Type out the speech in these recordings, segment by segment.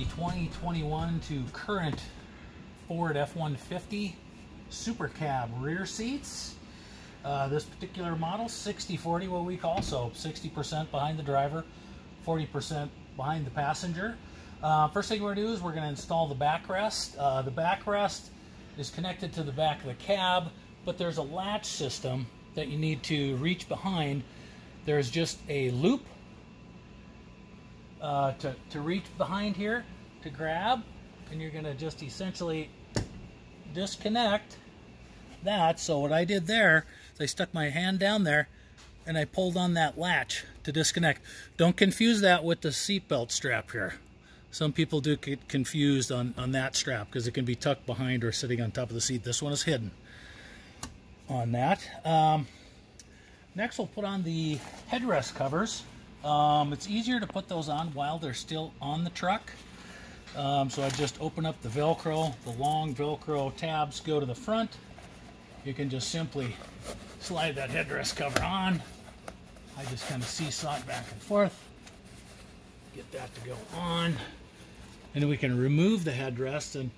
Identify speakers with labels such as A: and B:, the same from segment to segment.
A: the 2021 to current Ford F-150 Super Cab rear seats. Uh, this particular model, 60-40 what we call, so 60% behind the driver, 40% behind the passenger. Uh, first thing we're going to do is we're going to install the backrest. Uh, the backrest is connected to the back of the cab, but there's a latch system that you need to reach behind. There's just a loop uh, to, to reach behind here to grab, and you're going to just essentially disconnect that. So what I did there is I stuck my hand down there and I pulled on that latch to disconnect. Don't confuse that with the seatbelt strap here. Some people do get confused on, on that strap because it can be tucked behind or sitting on top of the seat. This one is hidden on that. Um, next we'll put on the headrest covers. Um, it's easier to put those on while they're still on the truck. Um, so I just open up the Velcro. The long Velcro tabs go to the front. You can just simply slide that headrest cover on. I just kind of seesaw it back and forth. Get that to go on. And we can remove the headrest and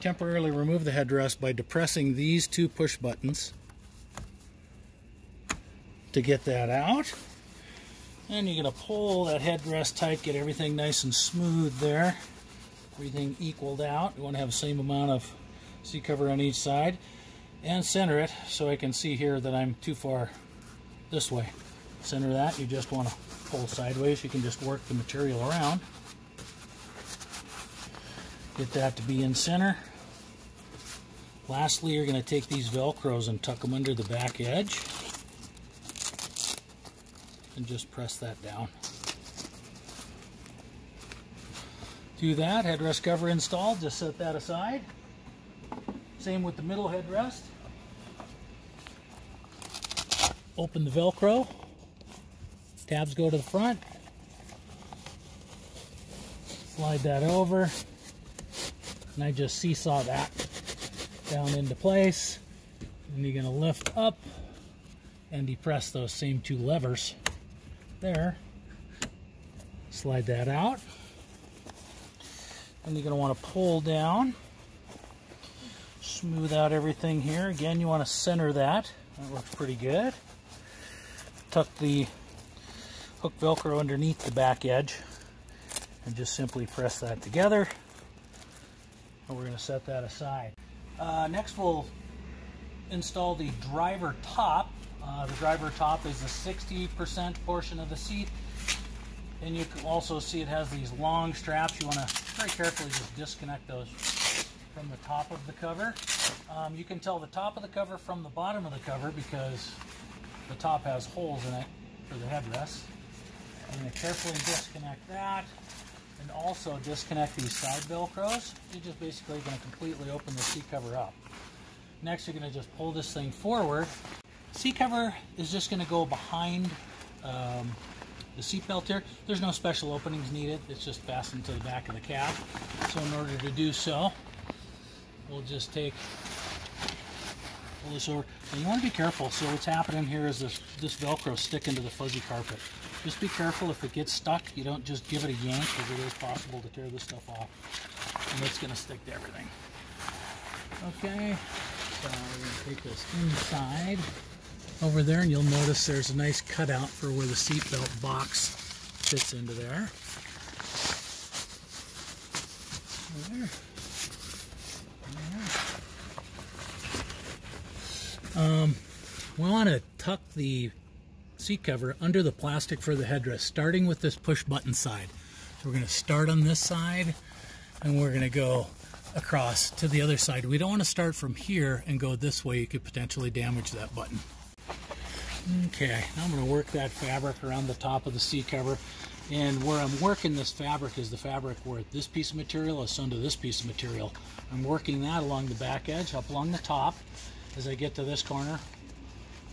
A: temporarily remove the headrest by depressing these two push buttons to get that out. And you're going to pull that headrest tight, get everything nice and smooth there. Everything equaled out. You want to have the same amount of seat cover on each side. And center it so I can see here that I'm too far this way. Center that. You just want to pull sideways. You can just work the material around. Get that to be in center. Lastly, you're going to take these Velcros and tuck them under the back edge. And just press that down. Do that, headrest cover installed, just set that aside. Same with the middle headrest. Open the Velcro. Tabs go to the front. Slide that over and I just seesaw that down into place and you're going to lift up and depress those same two levers there slide that out and you're going to want to pull down smooth out everything here again you want to center that that looks pretty good tuck the hook velcro underneath the back edge and just simply press that together and we're going to set that aside. Uh, next we'll install the driver top. Uh, the driver top is the 60% portion of the seat. And you can also see it has these long straps. You want to very carefully just disconnect those from the top of the cover. Um, you can tell the top of the cover from the bottom of the cover because the top has holes in it for the headrest. I'm going to carefully disconnect that and also disconnect these side velcros. You're just basically going to completely open the seat cover up. Next you're going to just pull this thing forward. Seat cover is just going to go behind um, the seat belt here. There's no special openings needed. It's just fastened to the back of the cab. So in order to do so, we'll just take pull this over. And you want to be careful. So what's happening here is this, this Velcro stick into the fuzzy carpet. Just be careful if it gets stuck, you don't just give it a yank because it is possible to tear this stuff off. And it's going to stick to everything. Okay, so we're going to take this inside over there and you'll notice there's a nice cutout for where the seatbelt box fits into there. There. Um, we want to tuck the seat cover under the plastic for the headrest, starting with this push button side. So we're going to start on this side and we're going to go across to the other side. We don't want to start from here and go this way. You could potentially damage that button. Okay, now I'm going to work that fabric around the top of the seat cover. And where I'm working this fabric is the fabric where this piece of material is sewn to this piece of material. I'm working that along the back edge, up along the top. As I get to this corner,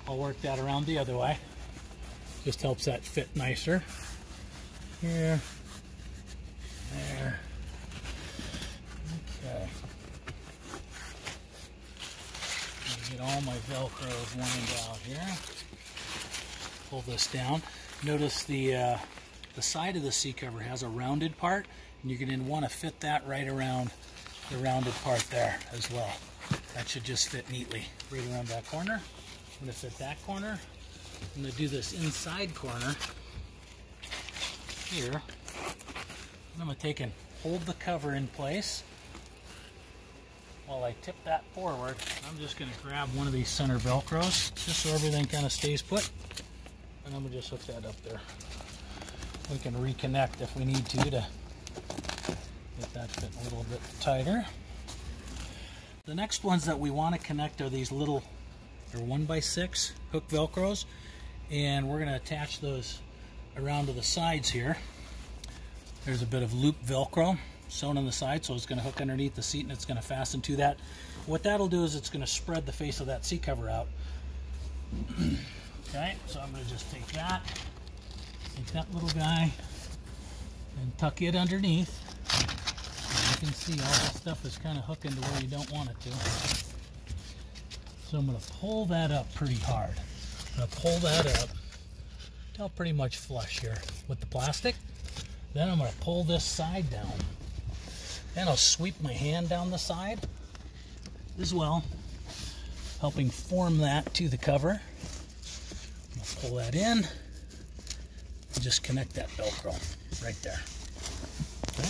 A: I'll work that around the other way. Just helps that fit nicer. Here. There. Okay. Get all my Velcros lined out here. Pull this down. Notice the uh, the side of the seat cover has a rounded part. And you're going to want to fit that right around the rounded part there as well. That should just fit neatly right around that corner. I'm going to fit that corner. I'm going to do this inside corner here. I'm going to take and hold the cover in place while I tip that forward. I'm just going to grab one of these center Velcros just so everything kind of stays put. And I'm to just hook that up there. We can reconnect if we need to to get that fit a little bit tighter. The next ones that we want to connect are these little, they're one by six hook Velcros. And we're to attach those around to the sides here. There's a bit of loop Velcro sewn on the side, so it's to hook underneath the seat and it's to fasten to that. What that'll do is it's to spread the face of that seat cover out. okay, so I'm going to just take that, take that little guy, and tuck it underneath. you can see all that stuff is kind of hooking to where you don't want it to. So I'm going to pull that up pretty hard. I'm going to pull that up till pretty much flush here with the plastic. Then I'm going to pull this side down. And I'll sweep my hand down the side as well, helping form that to the cover. Pull that in and just connect that Velcro right there. Okay.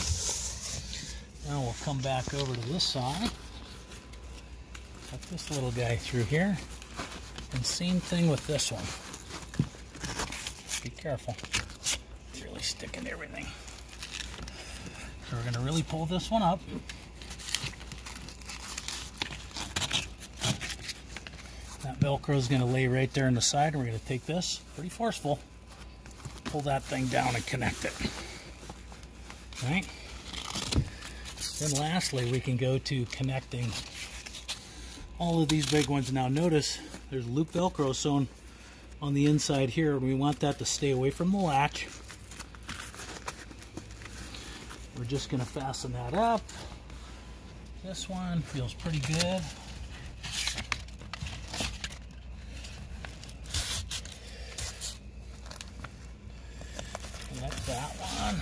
A: Now we'll come back over to this side. Put this little guy through here. And same thing with this one. Be careful. It's really sticking to everything. So we're going to really pull this one up. Velcro is going to lay right there on the side. We're going to take this, pretty forceful, pull that thing down and connect it. All right. Then lastly, we can go to connecting all of these big ones. Now notice there's loop Velcro sewn on the inside here. We want that to stay away from the latch. We're just going to fasten that up. This one feels pretty good. Connect that one.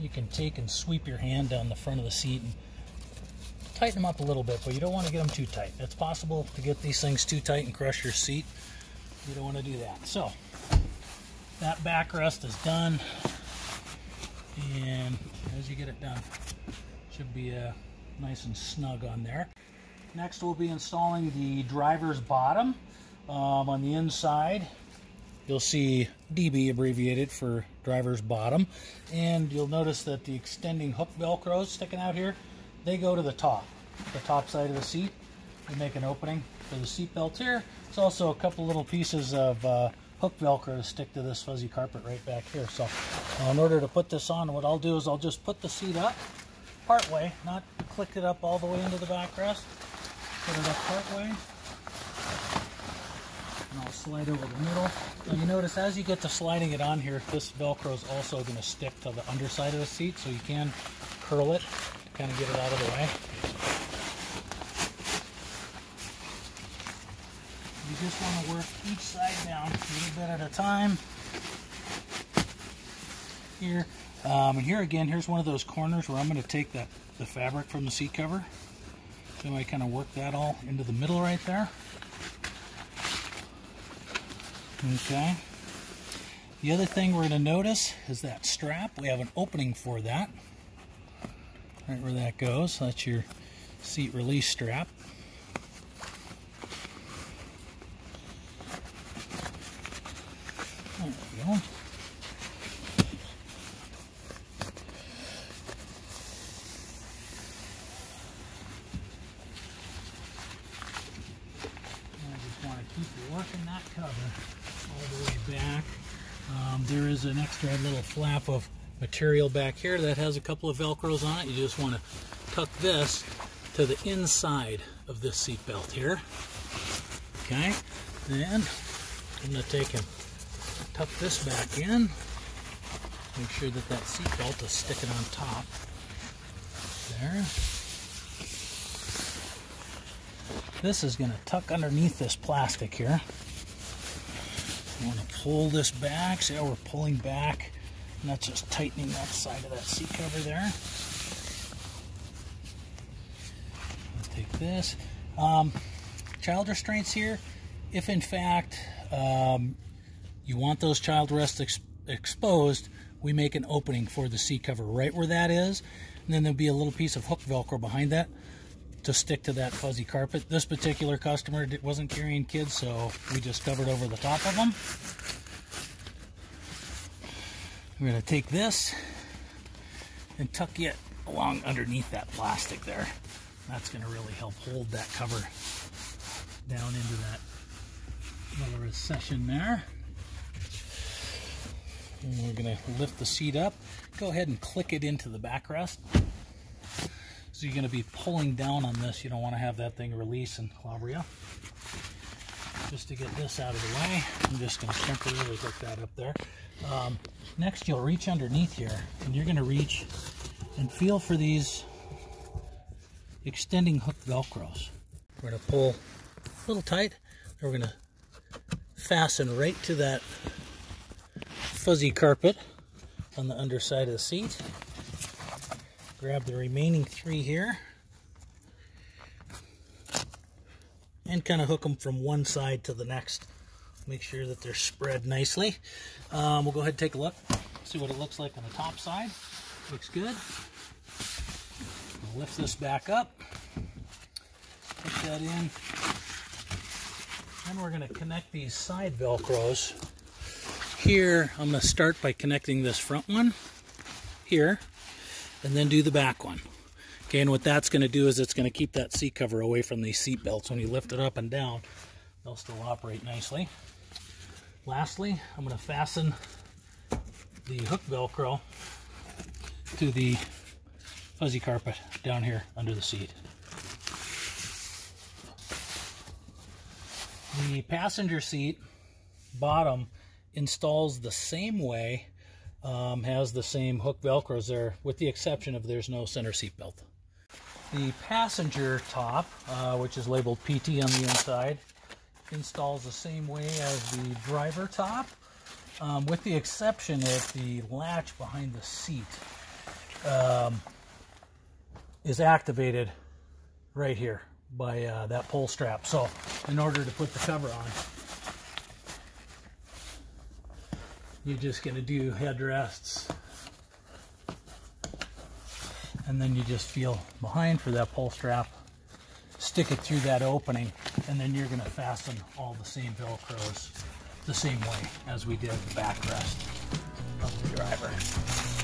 A: You can take and sweep your hand down the front of the seat and tighten them up a little bit, but you don't want to get them too tight. It's possible to get these things too tight and crush your seat. You don't want to do that. So, that backrest is done. And as you get it done, should be uh, nice and snug on there. Next, we'll be installing the driver's bottom. Um, on the inside, you'll see DB abbreviated for driver's bottom. And you'll notice that the extending hook Velcros sticking out here they go to the top, the top side of the seat. We make an opening for the seat belt here. It's also a couple little pieces of uh, hook Velcro to stick to this fuzzy carpet right back here. So uh, in order to put this on, what I'll do is I'll just put the seat up part way, not click it up all the way into the backrest. Put it up part way. And I'll slide over the middle. Now you notice as you get to sliding it on here, this Velcro is also going to stick to the underside of the seat, so you can curl it to kind of get it out of the way. You just want to work each side down a little bit at a time. Here, um, and here again, here's one of those corners where I'm going to take that the fabric from the seat cover. So I kind of work that all into the middle right there. Okay. The other thing we're going to notice is that strap. We have an opening for that right where that goes. That's your seat release strap. There we go. Working that cover all the way back. Um, there is an extra little flap of material back here that has a couple of velcros on it. You just want to tuck this to the inside of this seat belt here. Okay, then I'm going to take and tuck this back in. Make sure that that seat belt is sticking on top. There. This is going to tuck underneath this plastic here. You going to pull this back. See how we're pulling back? And that's just tightening that side of that seat cover there. Let's take this. Um, child restraints here, if in fact um, you want those child rests ex exposed, we make an opening for the seat cover right where that is. And then there'll be a little piece of hook Velcro behind that to stick to that fuzzy carpet. This particular customer wasn't carrying kids, so we just covered over the top of them. We're going to take this and tuck it along underneath that plastic there. That's going to really help hold that cover down into that little recession there. And we're going to lift the seat up. Go ahead and click it into the backrest. So you're going to be pulling down on this. You don't want to have that thing release and clobber you. Just to get this out of the way, I'm just going to temporarily hook that up there. Um, next, you'll reach underneath here, and you're going to reach and feel for these extending hook velcros. We're going to pull a little tight, and we're going to fasten right to that fuzzy carpet on the underside of the seat. Grab the remaining three here and kind of hook them from one side to the next. Make sure that they're spread nicely. Um, we'll go ahead and take a look, see what it looks like on the top side. Looks good. We'll lift this back up, put that in. and we're going to connect these side Velcros here, I'm going to start by connecting this front one here and then do the back one. Okay, and what that's going to do is it's going to keep that seat cover away from these seat belts. When you lift it up and down, they'll still operate nicely. Lastly, I'm going to fasten the hook Velcro to the fuzzy carpet down here under the seat. The passenger seat bottom installs the same way, um, has the same hook velcros there, with the exception of there's no center seat belt. The passenger top, uh, which is labeled PT on the inside, installs the same way as the driver top, um, with the exception of the latch behind the seat um, is activated right here by uh, that pull strap. So in order to put the cover on, you're just going to do headrests and then you just feel behind for that pull strap stick it through that opening and then you're going to fasten all the same velcros the same way as we did the backrest of the driver